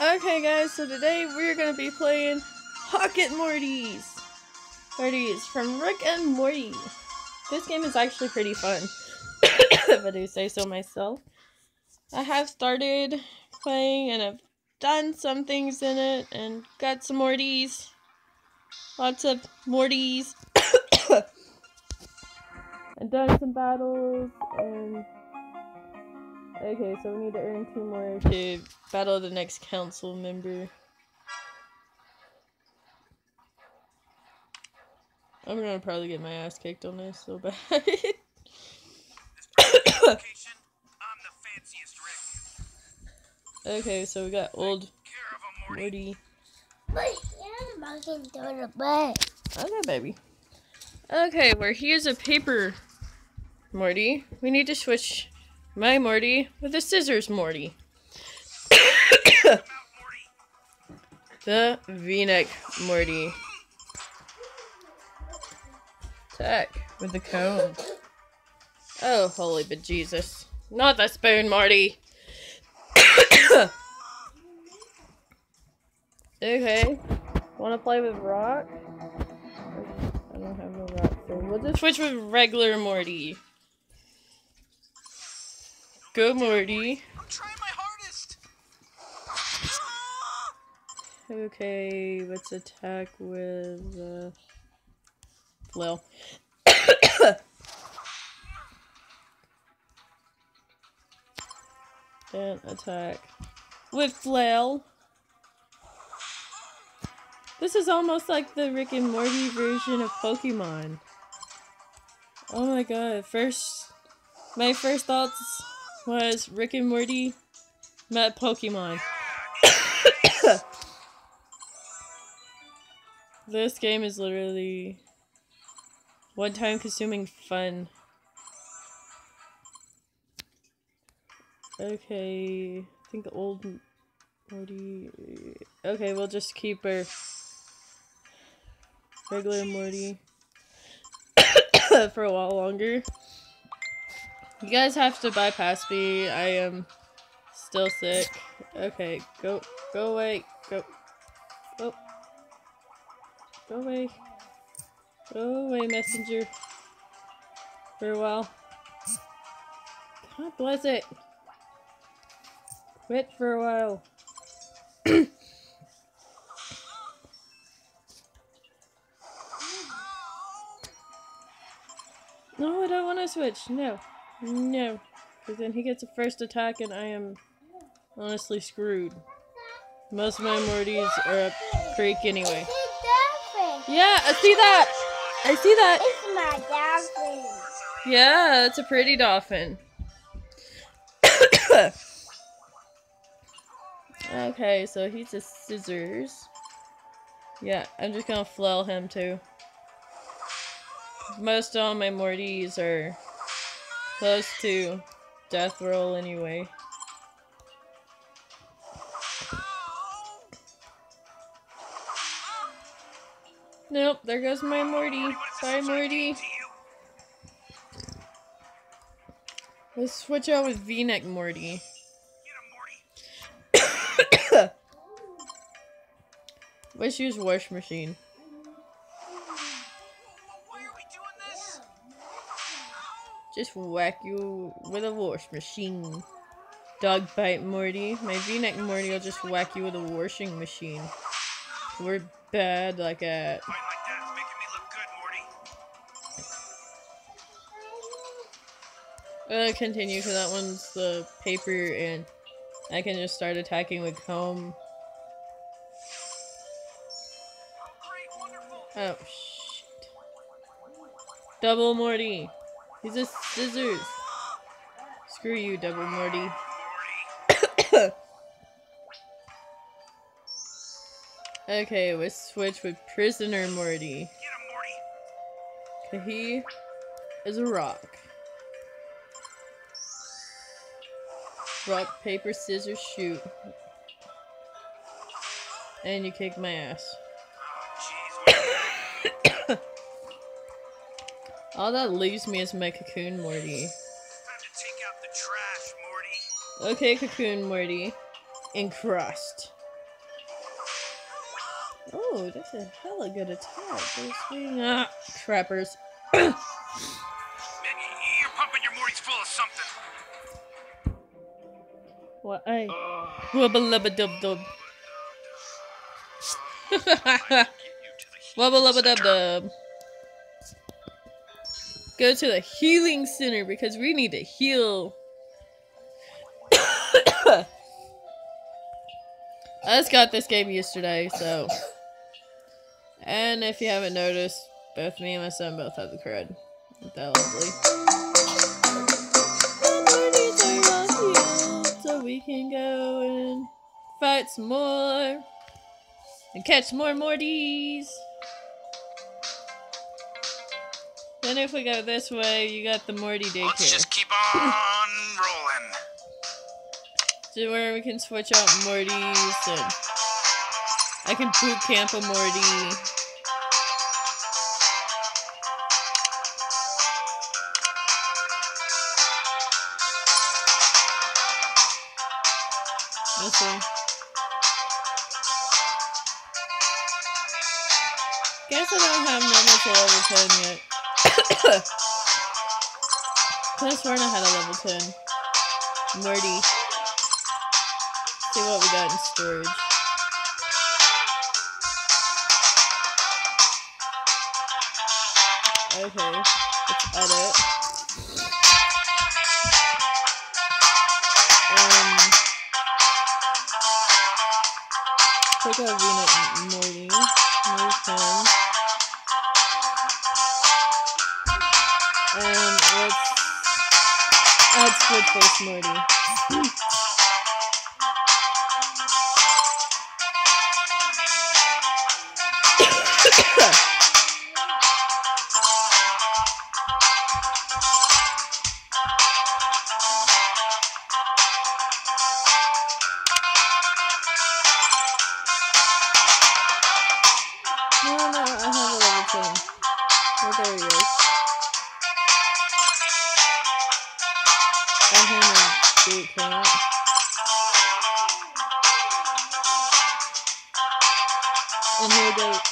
Okay guys, so today we're gonna be playing Pocket Mortys. Mortys from Rick and Morty. This game is actually pretty fun, if I do say so myself. I have started playing and I've done some things in it and got some Mortys. Lots of Mortys. and done some battles and Okay, so we need to earn two more to battle the next council member. I'm gonna probably get my ass kicked on this so bad. okay, so we got old Morty. Okay, baby. Okay, where here's a paper Morty. We need to switch my Morty with the scissors Morty. the V-neck Morty. Tech with the cone. Oh, holy bejesus. Not the spoon, Morty. okay. Wanna play with rock? I don't have no rock, so we'll just switch with regular Morty. Go, Morty. I'm trying my hardest. Okay, let's attack with uh, flail. then attack with flail. This is almost like the Rick and Morty version of Pokemon. Oh my god, first, my first thoughts was Rick and Morty met Pokemon. this game is literally one time consuming fun. Okay, I think old Morty. Okay, we'll just keep our regular Morty for a while longer. You guys have to bypass me. I am still sick. Okay, go, go away, go, go, go away, go away, messenger. For a while. God bless it. Quit for a while. no, I don't want to switch. No. No. Because then he gets a first attack and I am honestly screwed. Most of my Mortys are up creek anyway. Yeah, I see that! I see that! It's my dolphin. Yeah, it's a pretty dolphin. okay, so he's a scissors. Yeah, I'm just gonna flail him too. Most of all my Mortys are close to death roll anyway. Nope, there goes my Morty. Bye, Morty. Let's switch out with V-neck Morty. Let's use wash machine. Just whack you with a wash machine. Dog bite Morty. My V-neck Morty will just whack you with a washing machine. We're bad like that. I'm gonna uh, continue because that one's the paper and I can just start attacking with comb. Oh, shit. Double Morty. He's a scissors. Screw you, Double Morty. okay, let's switch with Prisoner Morty. He is a rock. Rock, paper, scissors, shoot. And you kick my ass. All that leaves me is my cocoon Morty. Trash, Morty. Okay, cocoon Morty. Encrust. Oh, that's a hella good attack. Those swing. Ah, trappers. Man, you're pumping your Morty's full of something. What? I. Uh, Wubba lubba dub dub. I can get you to the Wubba lubba dub dub. Go to the healing center because we need to heal. I just got this game yesterday, so. And if you haven't noticed, both me and my son both have the crud. Isn't that lovely? So we can go and fight some more and catch more Mortys. Then if we go this way, you got the Morty daycare. Let's just keep on rolling. To where we can switch out Mortys and I can boot camp a Morty. This one. Guess I don't have normal to level 10 yet. Could have sworn I had a level 10. Morty. See what we got in storage. Okay, let's edit. Um, take Venus and Morty. Move him. And let's add Squid Face Morty. No, no, I have a level 10. Oh, there he is. Camp. And here they